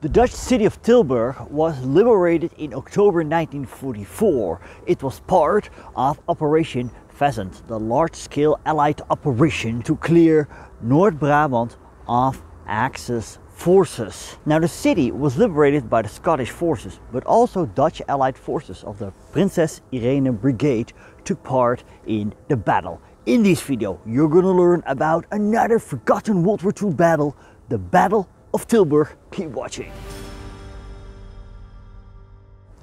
The Dutch city of Tilburg was liberated in October 1944. It was part of Operation Pheasant, the large-scale Allied operation to clear North Brabant of Axis forces. Now the city was liberated by the Scottish forces, but also Dutch Allied forces of the Princess Irene Brigade took part in the battle. In this video, you're gonna learn about another forgotten World War II battle, the Battle of Tilburg. Keep watching.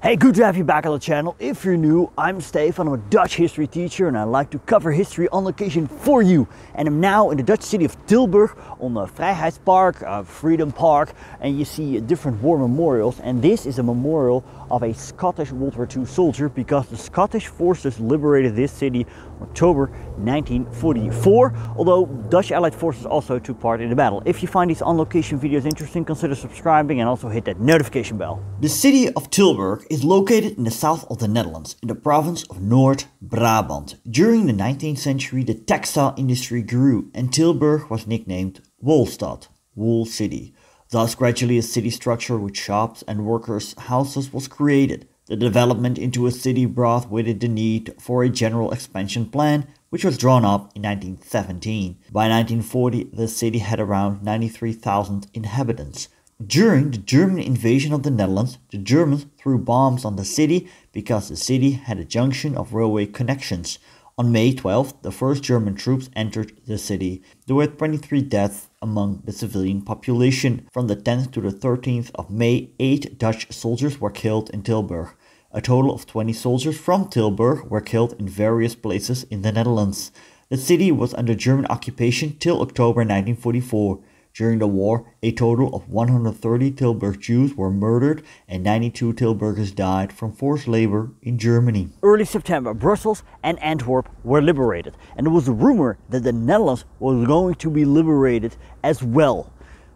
Hey, good to have you back on the channel. If you're new, I'm Stefan, I'm a Dutch history teacher and I like to cover history on location for you. And I'm now in the Dutch city of Tilburg on the Vrijheidspark, uh, Freedom Park, and you see different war memorials. And this is a memorial of a Scottish World War II soldier because the Scottish forces liberated this city in October 1944, although Dutch Allied forces also took part in the battle. If you find these on location videos interesting, consider subscribing and also hit that notification bell. The city of Tilburg is located in the south of the Netherlands, in the province of North Brabant. During the 19th century, the textile industry grew and Tilburg was nicknamed Wolstad, Wool City. Thus, gradually a city structure with shops and workers' houses was created. The development into a city brought with it the need for a general expansion plan, which was drawn up in 1917. By 1940, the city had around 93,000 inhabitants. During the German invasion of the Netherlands, the Germans threw bombs on the city because the city had a junction of railway connections. On May 12th, the first German troops entered the city. There were 23 deaths among the civilian population. From the 10th to the 13th of May, 8 Dutch soldiers were killed in Tilburg. A total of 20 soldiers from Tilburg were killed in various places in the Netherlands. The city was under German occupation till October 1944. During the war, a total of 130 Tilburg Jews were murdered and 92 Tilburgers died from forced labor in Germany. Early September, Brussels and Antwerp were liberated, and there was a rumor that the Netherlands was going to be liberated as well.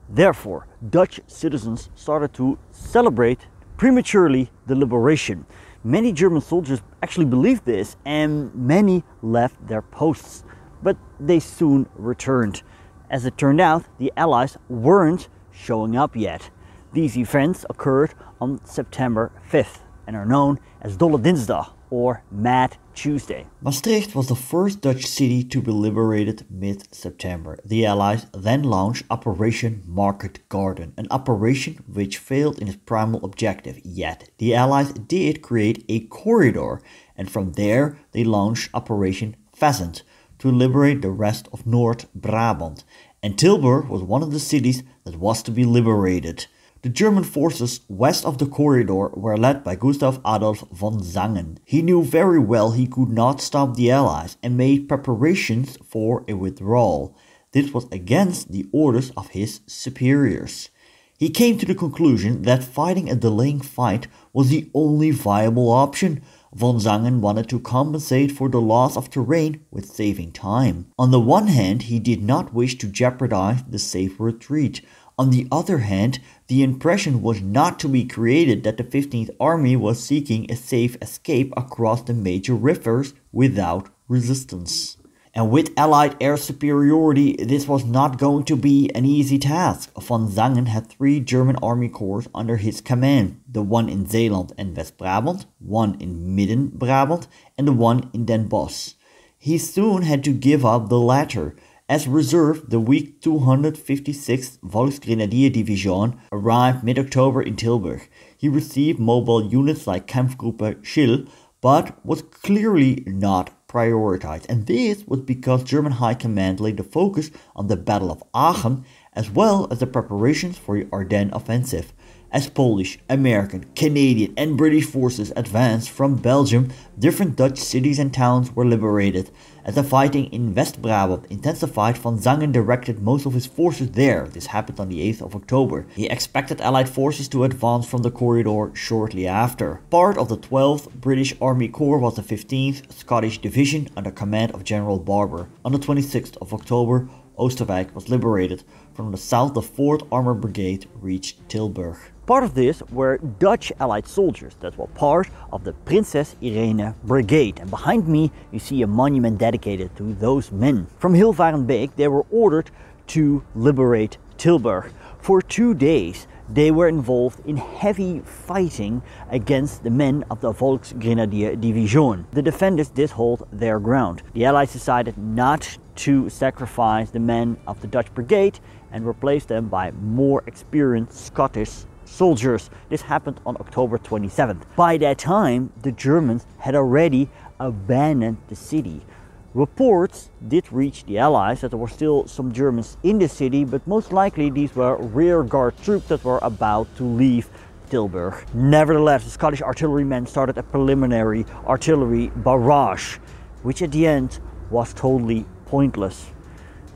Therefore, Dutch citizens started to celebrate prematurely the liberation. Many German soldiers actually believed this, and many left their posts, but they soon returned. As it turned out, the Allies weren't showing up yet. These events occurred on September 5th and are known as Dolle Dinsdag or Mad Tuesday. Maastricht was the first Dutch city to be liberated mid-September. The Allies then launched Operation Market Garden, an operation which failed in its primal objective. Yet, the Allies did create a corridor, and from there they launched Operation Pheasant, to liberate the rest of North Brabant, and Tilburg was one of the cities that was to be liberated. The German forces west of the corridor were led by Gustav Adolf von Zangen. He knew very well he could not stop the Allies and made preparations for a withdrawal. This was against the orders of his superiors. He came to the conclusion that fighting a delaying fight was the only viable option, Von Zangen wanted to compensate for the loss of terrain with saving time. On the one hand, he did not wish to jeopardize the safe retreat. On the other hand, the impression was not to be created that the 15th Army was seeking a safe escape across the major rivers without resistance. And with Allied air superiority, this was not going to be an easy task. Von Zangen had three German army corps under his command, the one in Zeeland and West Brabant, one in Midden Brabant, and the one in Den Bosch. He soon had to give up the latter. As reserve, the weak 256th Volksgrenadier Division arrived mid-October in Tilburg. He received mobile units like Kampfgruppe Schill, but was clearly not prioritized, and this was because German High Command laid the focus on the Battle of Aachen as well as the preparations for the Ardennes offensive. As Polish, American, Canadian, and British forces advanced from Belgium, different Dutch cities and towns were liberated. As the fighting in West Brabant intensified, von Zangen directed most of his forces there. This happened on the 8th of October. He expected Allied forces to advance from the corridor shortly after. Part of the 12th British Army Corps was the 15th Scottish Division under command of General Barber. On the 26th of October, Oisterwijk was liberated. From the south, the 4th Armored Brigade reached Tilburg. Part of this were Dutch Allied soldiers that were part of the Princess Irene Brigade. And behind me, you see a monument dedicated to those men. From Hilvarenbeek, they were ordered to liberate Tilburg. For two days, they were involved in heavy fighting against the men of the Volksgrenadier Division. The defenders did hold their ground. The Allies decided not to sacrifice the men of the Dutch brigade and replace them by more experienced Scottish soldiers. This happened on October 27th. By that time, the Germans had already abandoned the city. Reports did reach the Allies that there were still some Germans in the city, but most likely these were rearguard troops that were about to leave Tilburg. Nevertheless, the Scottish artillerymen started a preliminary artillery barrage, which at the end was totally pointless.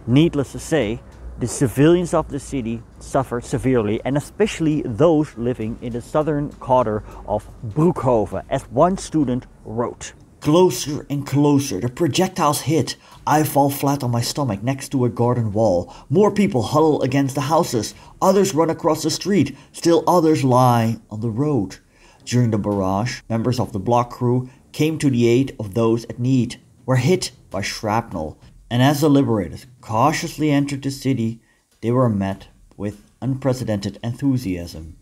Needless to say, the civilians of the city suffered severely, and especially those living in the southern quarter of Broekhoven, as one student wrote. Closer and closer, the projectiles hit. I fall flat on my stomach next to a garden wall. More people huddle against the houses. Others run across the street. Still others lie on the road. During the barrage, members of the block crew came to the aid of those at need, were hit by shrapnel, and as the liberators cautiously entered the city, they were met with unprecedented enthusiasm,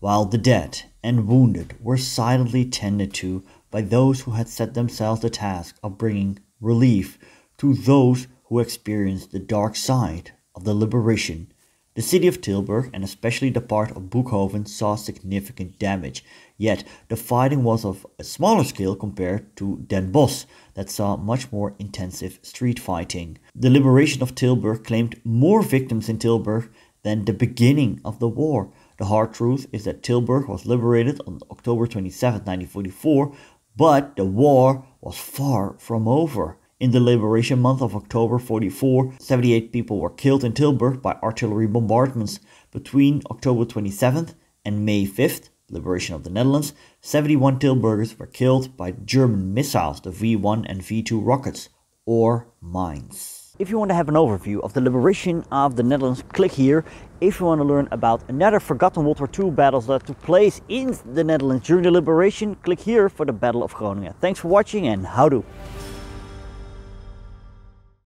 while the dead and wounded were silently tended to by those who had set themselves the task of bringing relief to those who experienced the dark side of the liberation. The city of Tilburg and especially the part of Broekhoven saw significant damage, yet the fighting was of a smaller scale compared to Den Bosch that saw much more intensive street fighting. The liberation of Tilburg claimed more victims in Tilburg than the beginning of the war. The hard truth is that Tilburg was liberated on October 27, 1944, but the war was far from over. In the liberation month of October 44, 78 people were killed in Tilburg by artillery bombardments. Between October 27th and May 5th, liberation of the Netherlands, 71 Tilburgers were killed by German missiles, the V1 and V2 rockets, or mines. If you want to have an overview of the liberation of the Netherlands, click here. If you want to learn about another forgotten World War II battles that took place in the Netherlands during the liberation, click here for the Battle of Groningen. Thanks for watching and houdoe.